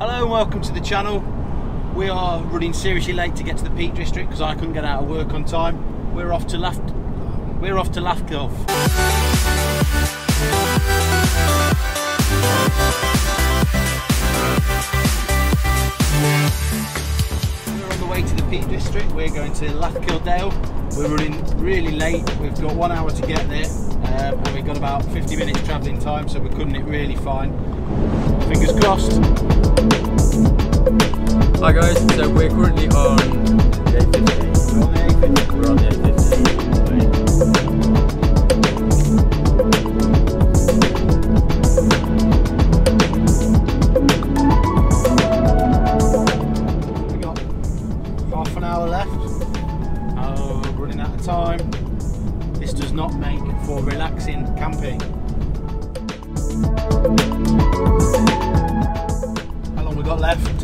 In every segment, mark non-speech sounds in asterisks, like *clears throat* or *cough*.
Hello and welcome to the channel. We are running seriously late to get to the Peak District because I couldn't get out of work on time. We're off to Laft. We're off to Lathgulf. We're on the way to the Peak District. We're going to Lathkill Dale. We're running really late. We've got one hour to get there, um, and we've got about 50 minutes travelling time, so we're cutting it really fine. Fingers crossed. Hi guys, so we're currently on the A50. We're on the A50.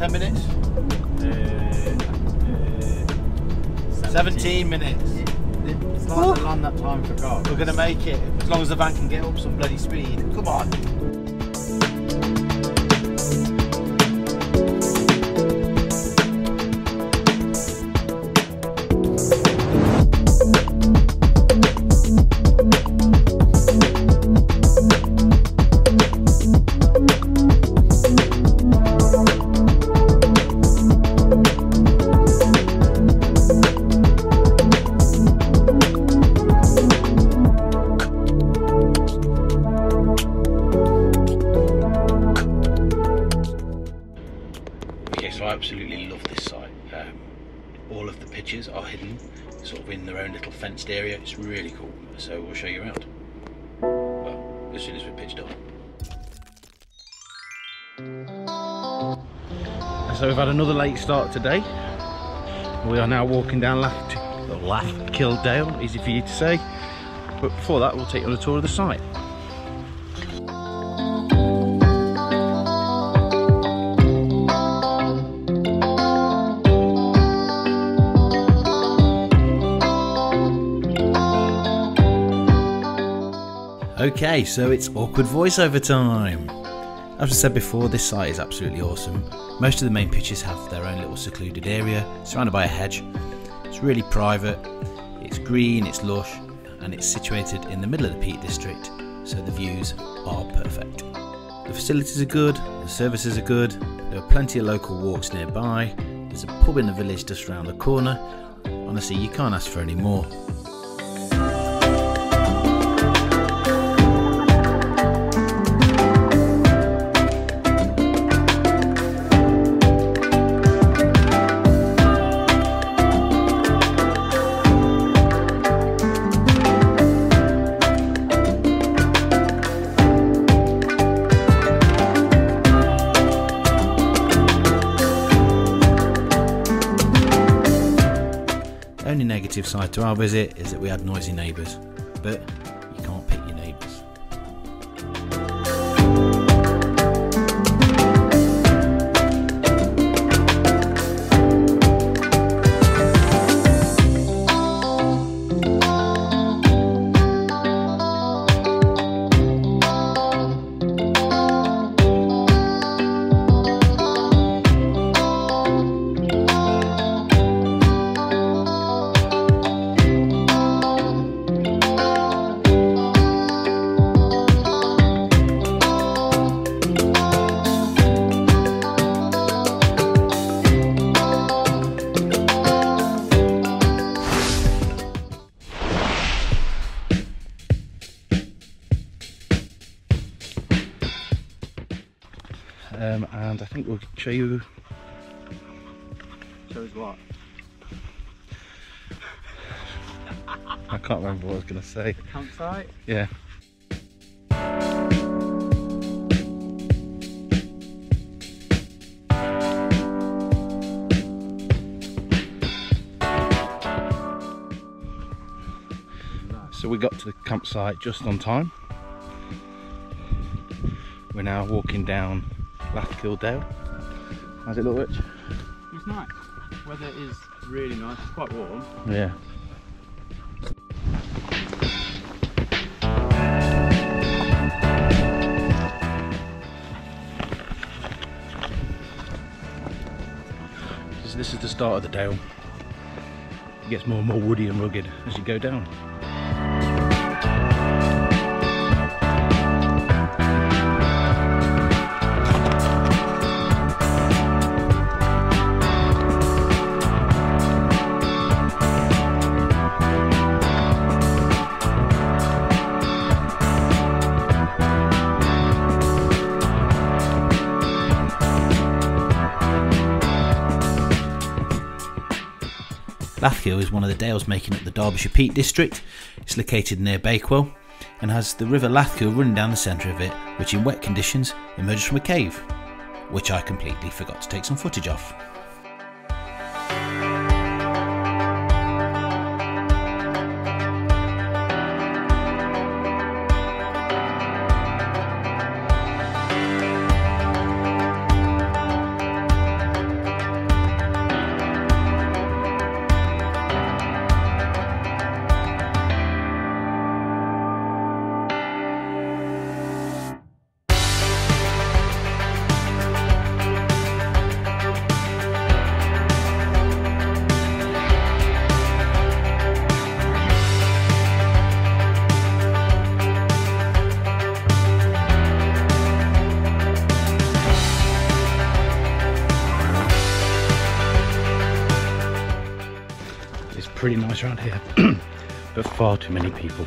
10 minutes? Uh, uh, 17 minutes. It's hard to land that time for cars. We're gonna make it as long as the van can get up some bloody speed. Come on. Area. It's really cool. So we'll show you around. Well, as soon as we're pitched up. So we've had another late start today. We are now walking down Laft, Laft Kildale, easy for you to say. But before that, we'll take you on a tour of the site. Okay, so it's awkward voiceover time. As I said before, this site is absolutely awesome. Most of the main pitches have their own little secluded area, surrounded by a hedge. It's really private, it's green, it's lush, and it's situated in the middle of the Peak District, so the views are perfect. The facilities are good, the services are good, there are plenty of local walks nearby, there's a pub in the village just around the corner. Honestly, you can't ask for any more. Negative side to our visit is that we had noisy neighbours, but Um, and I think we'll show you. Shows what? I can't remember what I was going to say. The Campsite? Yeah. So we got to the campsite just on time. We're now walking down Lathkill Dale. How's it look, Rich? It's nice. Weather is really nice. It's quite warm. Yeah. This is the start of the dale. It gets more and more woody and rugged as you go down. Lathkill is one of the dales making up the Derbyshire Peak District. It's located near Bakewell and has the River Lathkill running down the centre of it, which in wet conditions emerges from a cave, which I completely forgot to take some footage of. Pretty nice around here, *clears throat* but far too many people.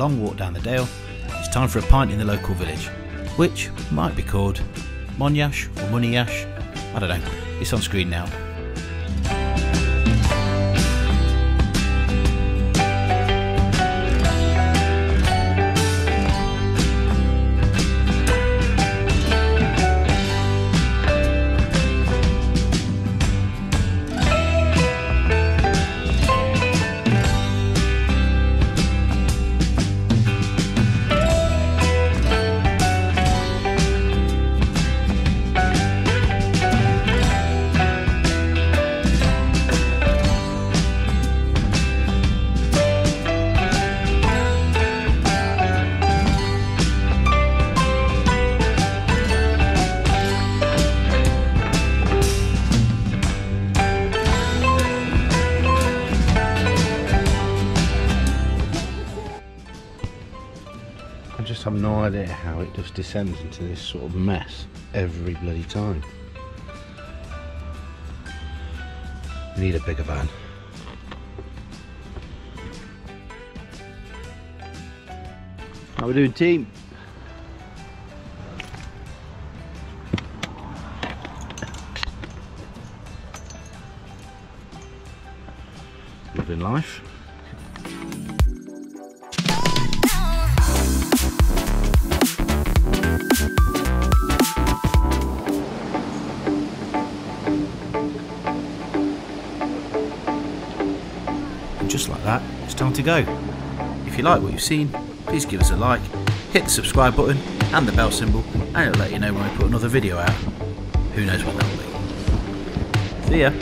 Long walk down the dale, it's time for a pint in the local village, which might be called Monyash or Muniyash. I don't know. It's on screen now. Idea how it just descends into this sort of mess every bloody time. Need a bigger van. How we doing team? Living life. To go. If you like what you've seen, please give us a like, hit the subscribe button and the bell symbol, and it'll let you know when we put another video out. Who knows when that'll be. See ya!